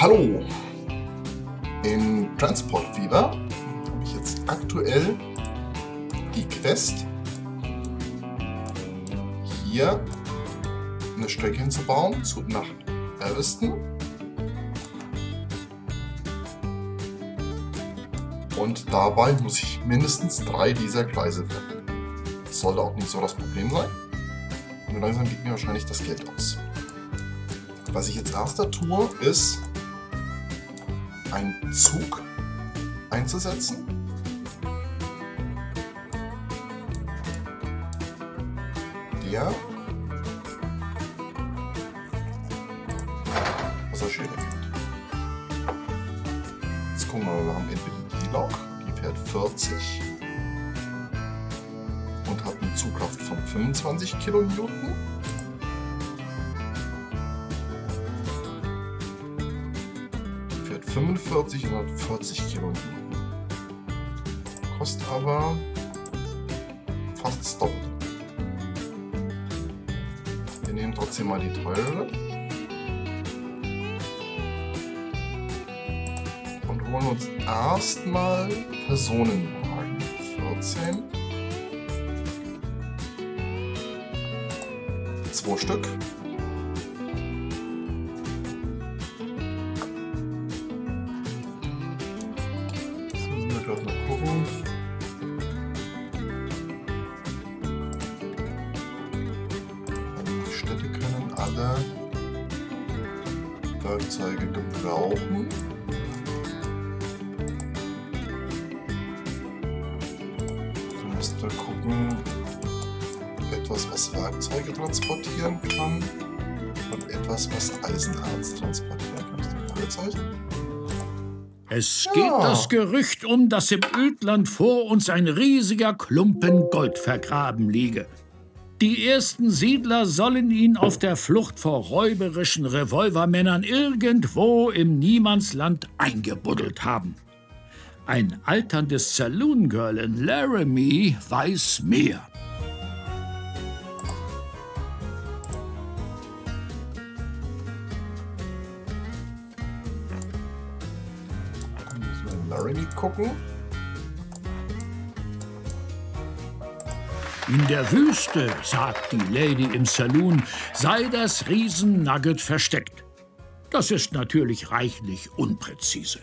Hallo! In Transport Fever habe ich jetzt aktuell die Quest, hier eine Strecke hinzubauen zu, nach Elveston. Und dabei muss ich mindestens drei dieser Gleise treffen. Das sollte auch nicht so das Problem sein. Und langsam geht mir wahrscheinlich das Geld aus. Was ich jetzt erster tue, ist einen Zug einzusetzen. Der Passagiere gibt. Jetzt gucken wir mal, wir haben NPD-Lok, die fährt 40 und hat eine Zugkraft von 25 Kilonewton. 140, 40 Kilometer. Kostet aber fast das Wir nehmen trotzdem mal die teure. Und holen uns erstmal Personenwagen. 14. Zwei Stück. Etwas, was Eisenerz Fragezeichen? Es Ja. geht das Gerücht um, dass im Ödland vor uns ein riesiger Klumpen Gold vergraben liege. Die ersten Siedler sollen ihn auf der Flucht vor räuberischen Revolvermännern irgendwo im Niemandsland eingebuddelt haben. Ein alterndes Saloon-Girl in Laramie weiß mehr. Gucken. In der Wüste, sagt die Lady im Saloon, sei das Riesennugget versteckt. Das ist natürlich reichlich unpräzise.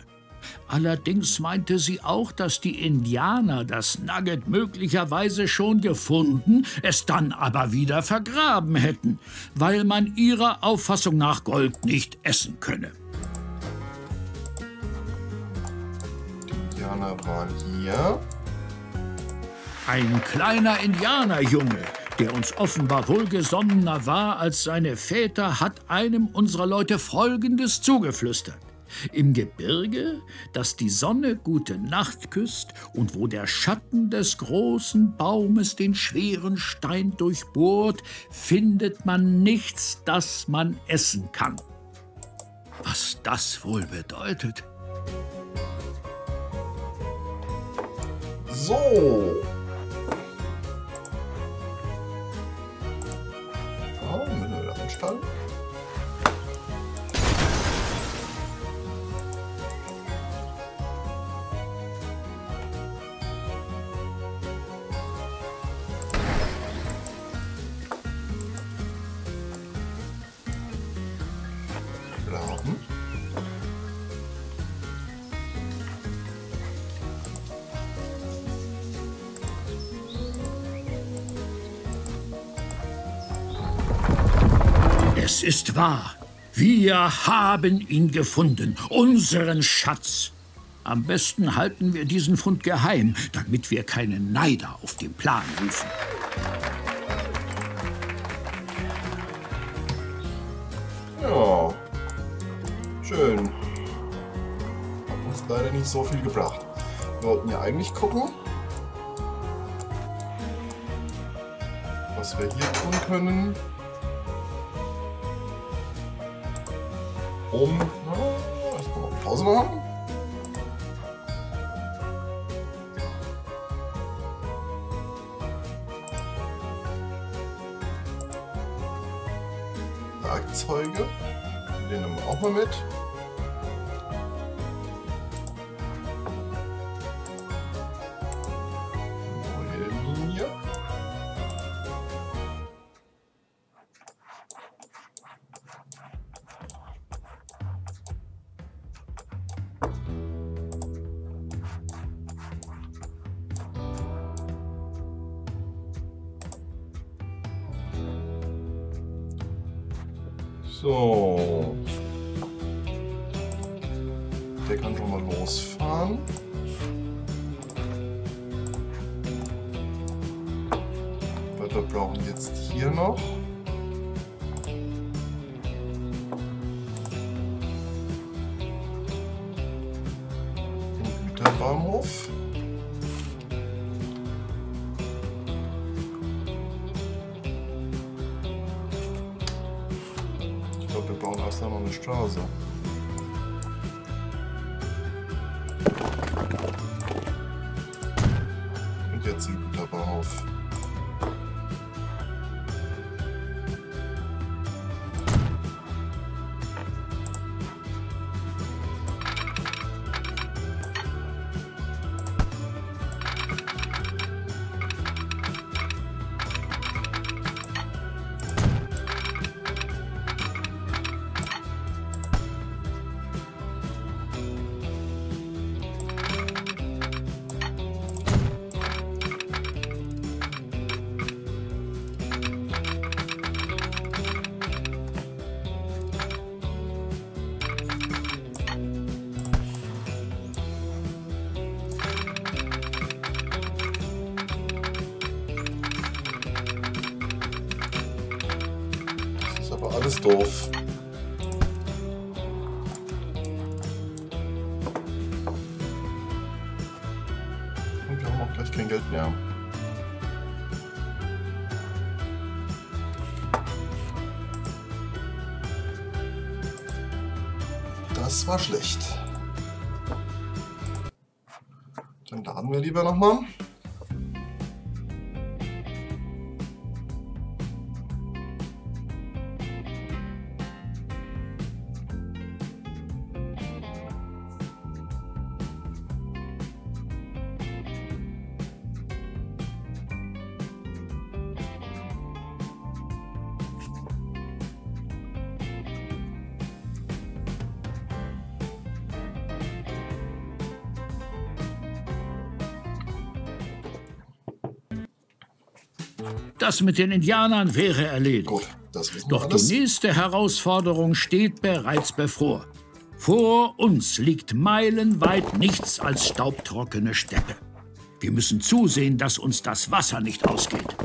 Allerdings meinte sie auch, dass die Indianer das Nugget möglicherweise schon gefunden, es dann aber wieder vergraben hätten, weil man ihrer Auffassung nach Gold nicht essen könne. Waren hier. Ein kleiner Indianerjunge, der uns offenbar wohlgesonnener war als seine Väter, hat einem unserer Leute Folgendes zugeflüstert. Im Gebirge, das die Sonne gute Nacht küsst und wo der Schatten des großen Baumes den schweren Stein durchbohrt, findet man nichts, das man essen kann. Was das wohl bedeutet? So. So, müssen wir Es ist wahr. Wir haben ihn gefunden, unseren Schatz. Am besten halten wir diesen Fund geheim, damit wir keine Neider auf den Plan rufen. Ja. Schön. Hat uns leider nicht so viel gebracht. Wir wollten ja eigentlich gucken, was wir hier tun können, um. Pause machen. Werkzeuge. Den nehmen wir auch mal mit. So. Der kann schon mal losfahren. Wir brauchen jetzt hier noch. Wir erst einmal eine Straße. Und jetzt ist doof. Und wir haben auch gleich kein Geld mehr. Das war schlecht. Dann laden wir lieber nochmal. Das mit den Indianern wäre erledigt. Gut, Doch wir die alles. nächste Herausforderung steht bereits bevor. Vor uns liegt meilenweit nichts als staubtrockene Steppe. Wir müssen zusehen, dass uns das Wasser nicht ausgeht.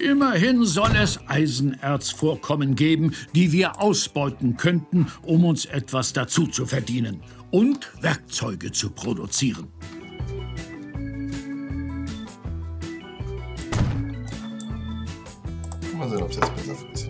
Immerhin soll es Eisenerzvorkommen geben, die wir ausbeuten könnten, um uns etwas dazu zu verdienen und Werkzeuge zu produzieren. Mal sehen, ob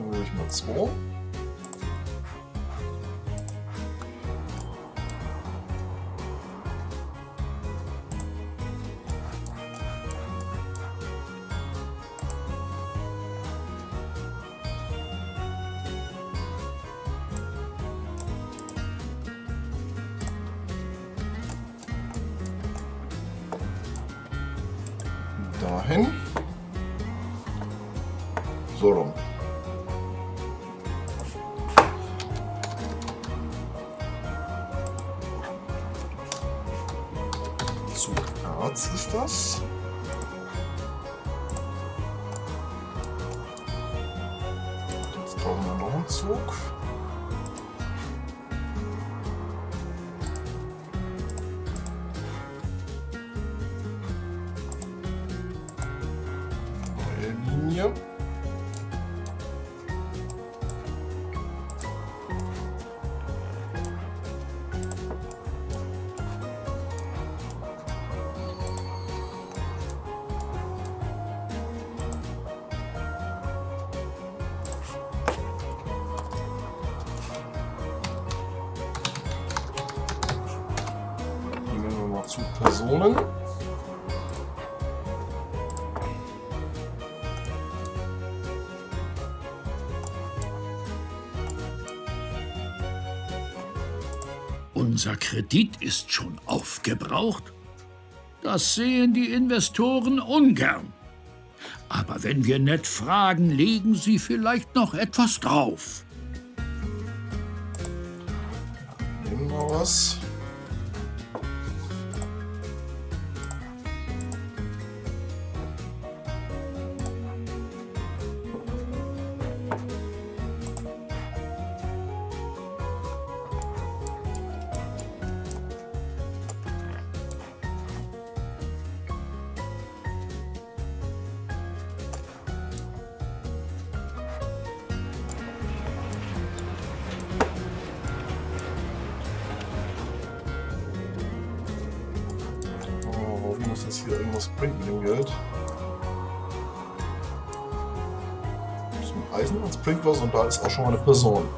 Dann nehme ich mal Erz ist das. Jetzt brauchen wir noch einen Zug. Unser Kredit ist schon aufgebraucht. Das sehen die Investoren ungern. Aber wenn wir nett fragen, legen sie vielleicht noch etwas drauf. Nehmen wir was. Hier irgendwas bringt mit dem Geld. Das ist ein Eisen, das bringt was und da ist auch schon mal eine Person.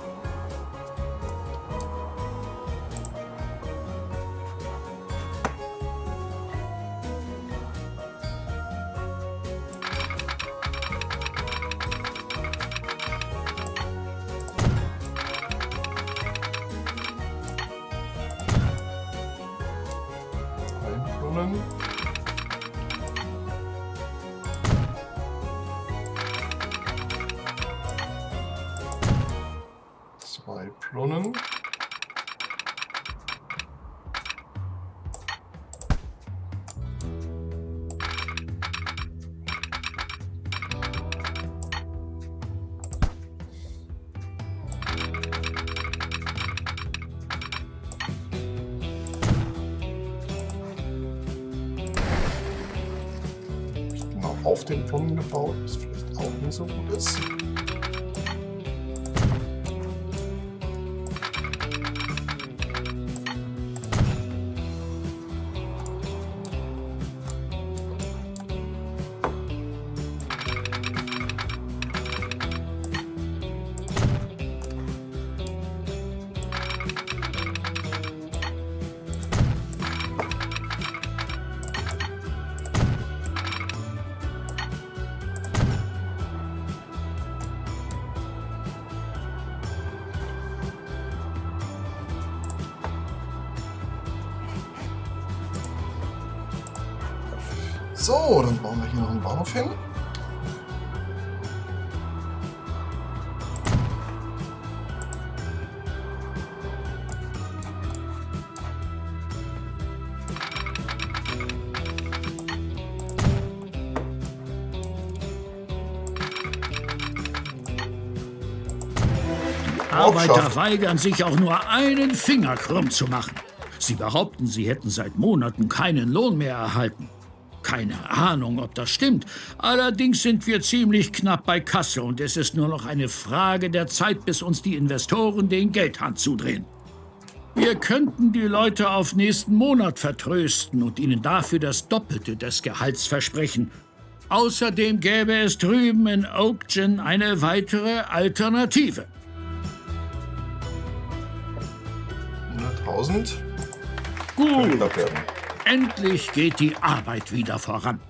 Zwei Plunnen. Auf den Plunnen gebaut, was vielleicht auch nicht so gut ist. So, dann bauen wir hier noch einen Bahnhof hin. Arbeiter weigern sich auch nur einen Finger krumm zu machen. Sie behaupten, sie hätten seit Monaten keinen Lohn mehr erhalten. Keine Ahnung, ob das stimmt. Allerdings sind wir ziemlich knapp bei Kasse und es ist nur noch eine Frage der Zeit, bis uns die Investoren den Geldhand zudrehen. Wir könnten die Leute auf nächsten Monat vertrösten und ihnen dafür das Doppelte des Gehalts versprechen. Außerdem gäbe es drüben in Oakgen eine weitere Alternative. 100.000. Gut. Endlich geht die Arbeit wieder voran.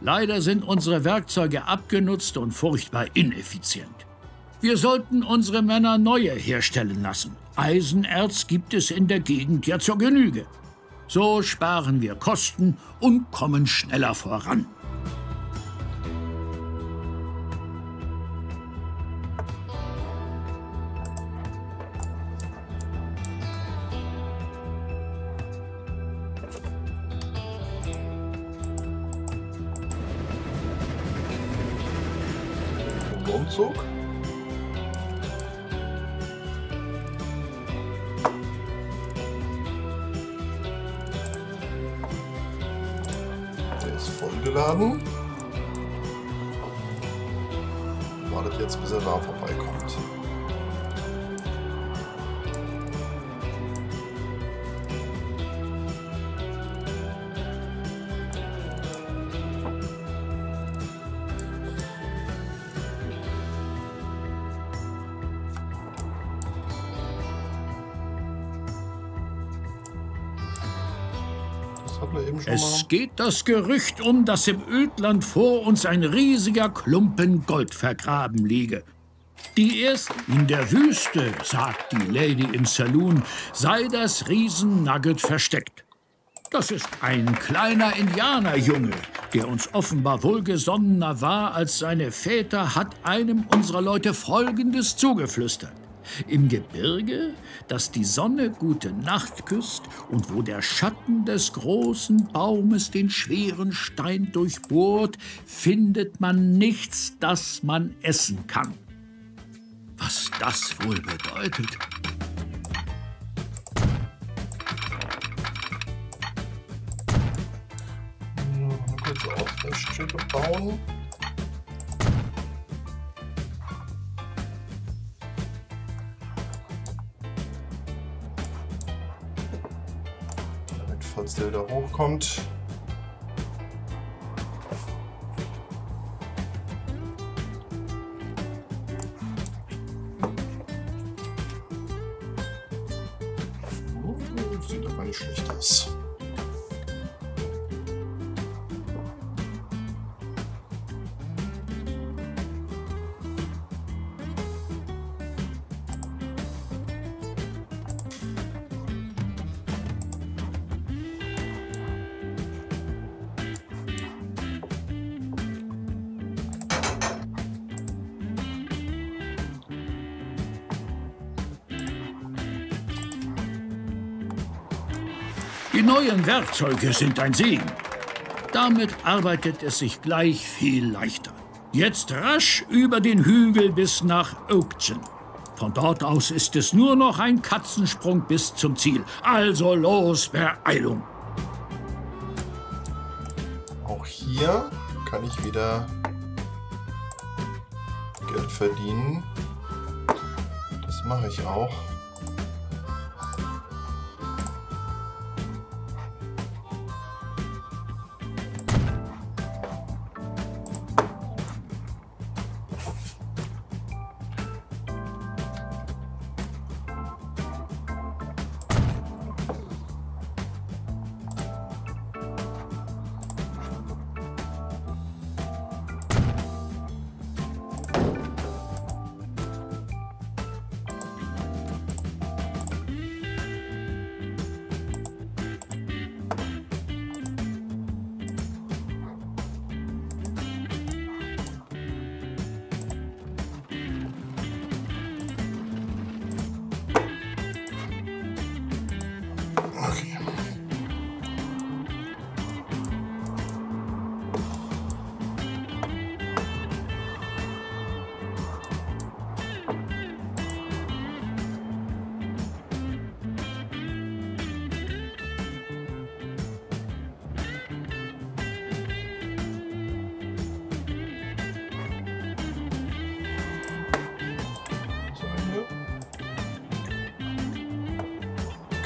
Leider sind unsere Werkzeuge abgenutzt und furchtbar ineffizient. Wir sollten unsere Männer neue herstellen lassen. Eisenerz gibt es in der Gegend ja zur Genüge. So sparen wir Kosten und kommen schneller voran. Wartet jetzt, bis er da vorbeikommt. Geht das Gerücht um, dass im Ödland vor uns ein riesiger Klumpen Gold vergraben liege. Die erste in der Wüste, sagt die Lady im Saloon, sei das Riesennugget versteckt. Das ist ein kleiner Indianerjunge, der uns offenbar wohlgesonnener war als seine Väter, hat einem unserer Leute Folgendes zugeflüstert. Im Gebirge, das die Sonne gute Nacht küsst und wo der Schatten des großen Baumes den schweren Stein durchbohrt, findet man nichts, das man essen kann. Was das wohl bedeutet? Mal kurz Ausweichstücke bauen. Falls der wieder hochkommt. Oh, Sieht aber nicht schlecht aus. Neuen Werkzeuge sind ein Segen. Damit arbeitet es sich gleich viel leichter. Jetzt rasch über den Hügel bis nach Oakton. Von dort aus ist es nur noch ein Katzensprung bis zum Ziel. Also los, Beeilung! Auch hier kann ich wieder Geld verdienen. Das mache ich auch.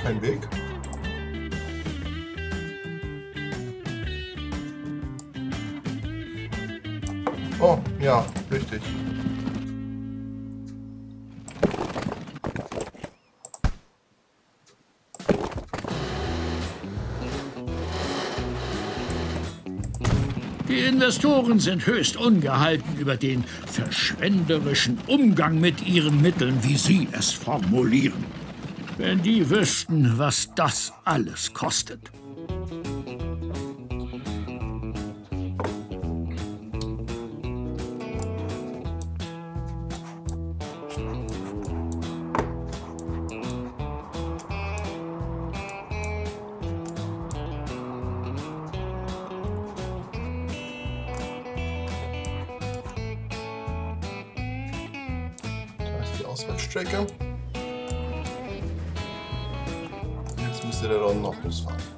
Kein Weg. Ja, richtig. Die Investoren sind höchst ungehalten über den verschwenderischen Umgang mit ihren Mitteln, wie sie es formulieren. Wenn die wüssten, was das alles kostet. Auswärtsstrecke. Jetzt müsste der Ron noch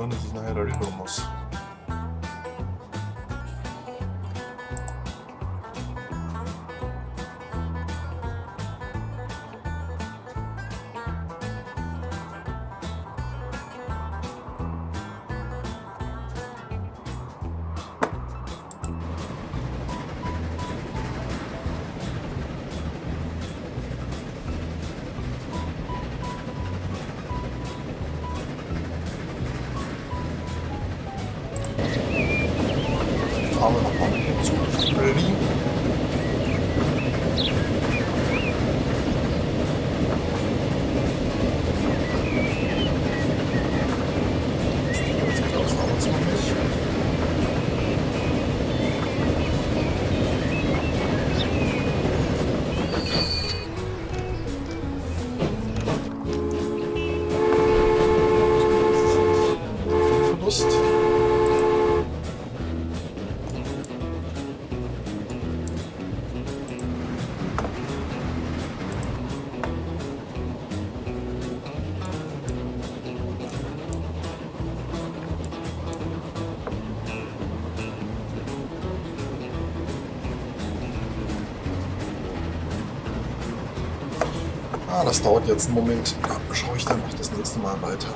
Irgendwann ist es nachher darüber das dauert jetzt einen Moment. Da schaue ich dann noch das nächste Mal weiter.